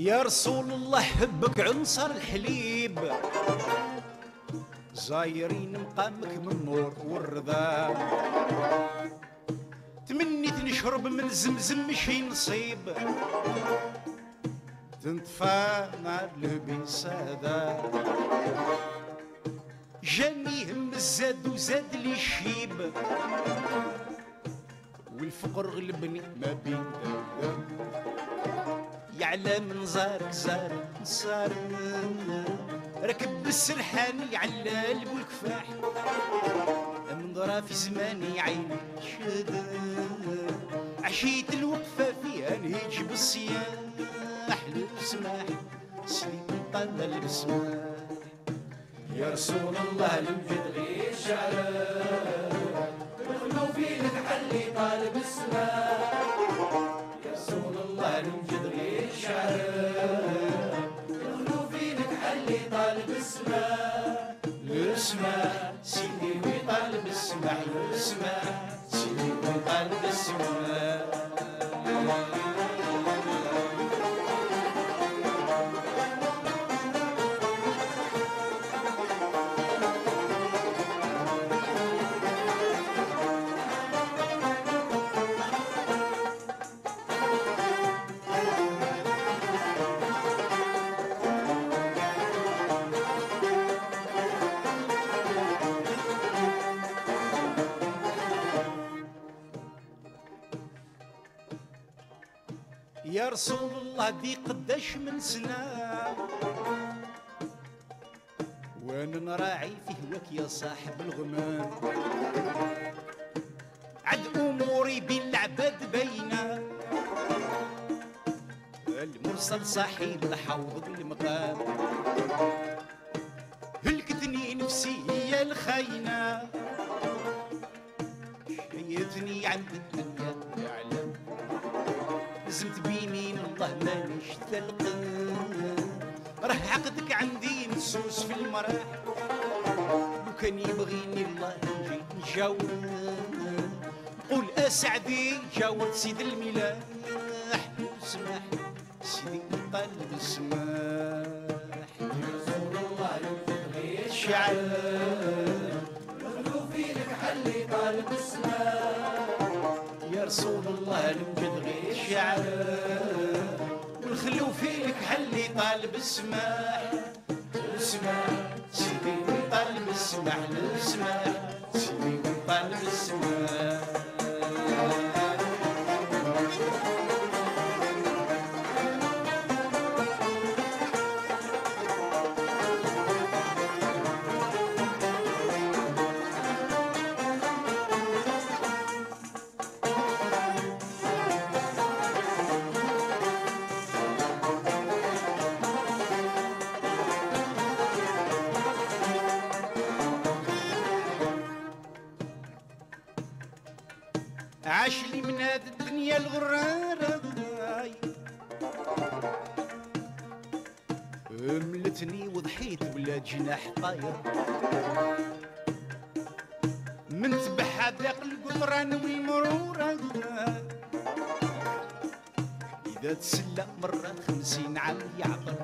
يا رسول الله حبك عنصر الحليب. زايرين مقامك من النور والرضا تمنيت نشرب من زمزم مشي نصيب. تنطفى نار لبي سادا. جاني هم الزاد وزاد لي الشيب والفقر غلبني ما بين يعلم نزارك زار صار ركب بالسرحان يعلال بالكفاح من ضرا في زماني عيني شد. عشيت الوقفة فيها نهيج بالصياح للسماح سليم طال البسماح. يا رسول الله المجد غير شعرك. دخلوا فيه تحلي طالب السماء يا رسول الله المجد شعرك دخلوا فيه تحلي طالب السماء السماح سيدي ويطالب السماح السماح سيدي ويطالب السماح يا رسول الله دي قداش من سنة. وأنا نراعي في هواك يا صاحب الغمام. عد أموري بين العباد باينه المرسل صاحب الحوض المقام. هلكتني نفسي هي الخاينه شيتني عند الدنيا يعلم لزمت بيمين الله مانيش تلقى راه عقدك عندي مسوس في المراح لو كان يبغيني الله نجي نجاوب. قول اسعدي جاوبت سيد الملاح. اسمح سيدي قلب السماح. يا رسول الله المجد غير شعل طالب السماح السماح سيدي طالب السماح السماح سيدي طالب عاش لي من هاد الدنيا الغرارة ملتني وضحيت ولا جناح طاير. من تبع حداق القطران والمرورة إذا تسلى مرة خمسين عام يعطر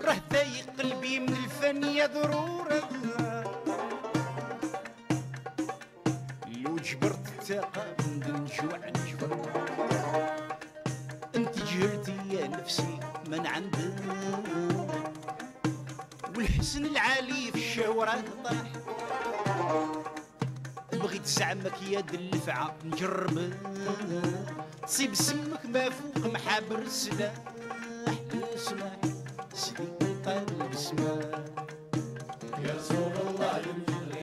راه ضايق قلبي من الفن يا ضرورة والحسن العالي في الشاورات طاح بغيت زعمك يا دلفعة نجرب تصيب سمك ما فوق محابر السلاح اسمع سيدي قلب اسمع